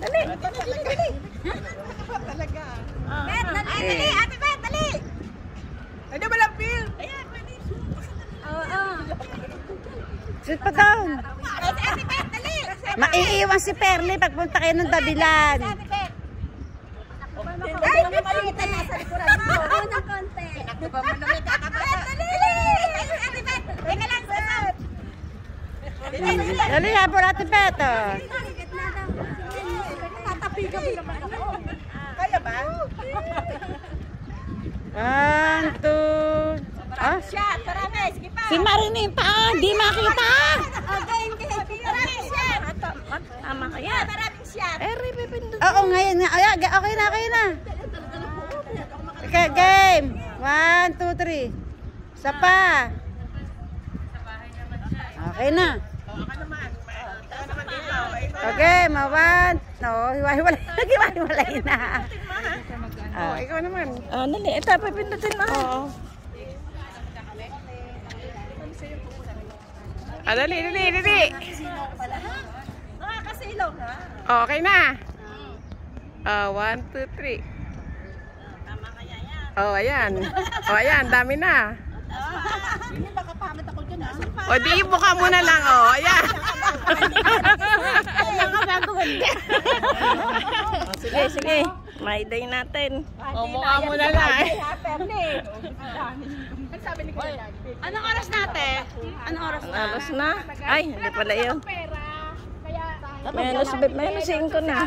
Dali. Dali, dali. Talaga. Bet, dali, dali. Ate Bet, dali. Ano ba lang, Phil? Ayan, pwede. Oo, oo. Sit pa down. Ate Bet, dali. Maiiwan si Perly pagpunta kayo ng dabilan. Ate Bet. Ay, maliit na nasa likuran mo. Oo, ng konti. Pinaktuba mo na may kakabata. Dali, dali. Ate Bet, teka lang. Dali, habol ate Beto. Tatapigan mo naman ako. Kaya ba? One, two. Ah, Shot, marami. Sige pa. si Marilyn pa, di makita. Okay, okay. Maraming shot. Tama ka yan. Maraming shot. Oo, ngayon nga. Ay, okay na, okay na. Okay, game. One, two, three. Isa pa. Okay na. Okay, mawan. No, hiwa-hiwalay. Hiwa-hiwalay na. Ah, Ikaw naman. oh, nali. Ito, pipindutin mo. Oo. Ah, dali, dali, dali. Nakakasilong ha? Okay na. Ah, one, two, three. Tama kaya yan. Oh, ayan. Oh, ayan, dami na. Hindi baka pamit ako dyan ha? O, di buka muna lang, oh. Ayan. Ganda. Sige, sige. May day natin. O, mukha mo na lang. Anong oras natin? Anong oras Ang alas na. Ay, hindi pala yun. Menos, menos 5 na.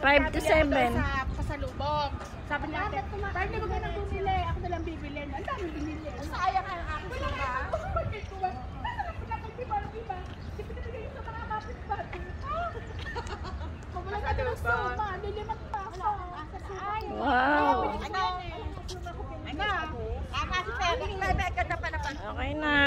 5 to 7. pasalubong. Sabi natin, tayo na ba nang bumili? Ako na lang bibili. Ang dami binili. Sayang ang aking sila. Ang suma, lilimat pa Wow. Ano? Ano? Beka na pa naman. Okay na.